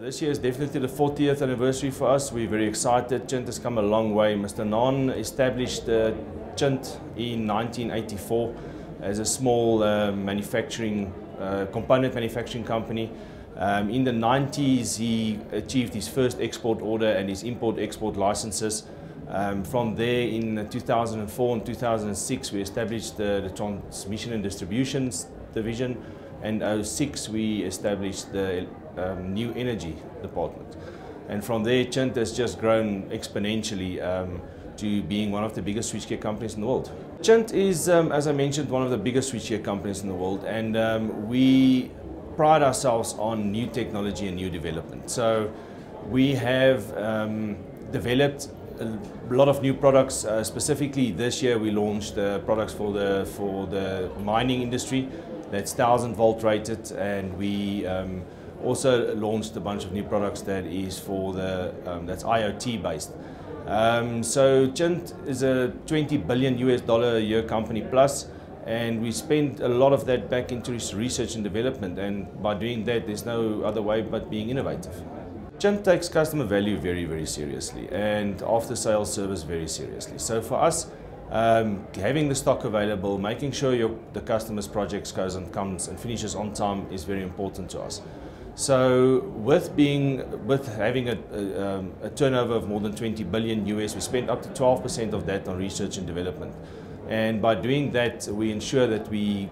This year is definitely the 40th anniversary for us. We're very excited. Chint has come a long way. Mr. Nan established uh, Chint in 1984 as a small uh, manufacturing, uh, component manufacturing company. Um, in the 90s, he achieved his first export order and his import-export licenses. Um, from there, in 2004 and 2006, we established the, the Transmission and Distributions Division, and 06 we established the um, New Energy Department. And from there, Chint has just grown exponentially um, to being one of the biggest switchgear companies in the world. Chint is, um, as I mentioned, one of the biggest switchgear companies in the world, and um, we pride ourselves on new technology and new development. So we have um, developed a lot of new products. Uh, specifically, this year we launched uh, products for the for the mining industry. That's thousand volt rated, and we um, also launched a bunch of new products that is for the um, that's IoT based. Um, so Chint is a 20 billion US dollar a year company plus, and we spend a lot of that back into research and development. And by doing that, there's no other way but being innovative. Chint takes customer value very, very seriously, and after sales service very seriously. So for us, um, having the stock available, making sure your, the customer's projects goes and comes and finishes on time is very important to us. So with being with having a, a, um, a, turnover of more than 20 billion US, we spend up to 12% of that on research and development. And by doing that, we ensure that we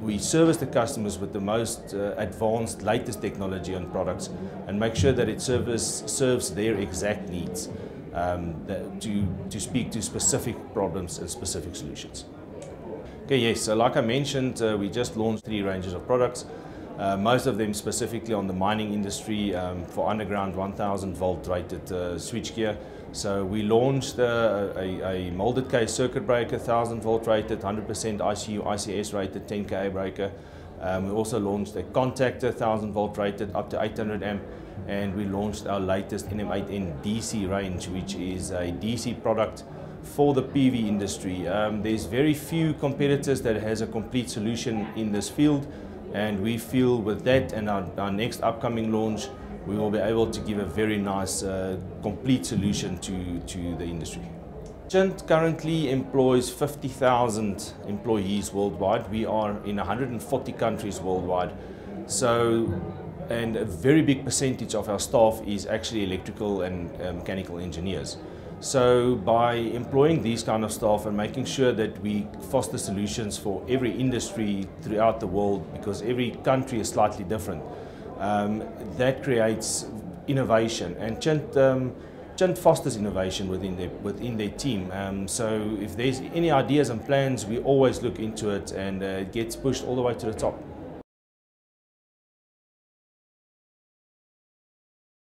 we service the customers with the most uh, advanced, latest technology and products, and make sure that it serves serves their exact needs um, that, to to speak to specific problems and specific solutions. Okay, yes. So like I mentioned, uh, we just launched three ranges of products. Uh, most of them specifically on the mining industry um, for underground 1000 volt rated uh, switchgear. So we launched uh, a, a, molded case circuit breaker, 1000 volt rated, 100% ICU, ICS rated, 10 kA breaker. Um, we also launched a contactor, 1000 volt rated, up to 800 amp. And we launched our latest NM8N DC range, which is a DC product for the PV industry. Um, there's very few competitors that has a complete solution in this field. And we feel with that and our, our next upcoming launch, we will be able to give a very nice, uh, complete solution to, to the industry. Chint currently employs 50,000 employees worldwide. We are in 140 countries worldwide. So, and a very big percentage of our staff is actually electrical and uh, mechanical engineers. So by employing these kind of staff and making sure that we foster solutions for every industry throughout the world, because every country is slightly different, um, that creates innovation. And Chint, um, Chint fosters innovation within their, within their team. Um, so if there's any ideas and plans, we always look into it and uh, it gets pushed all the way to the top.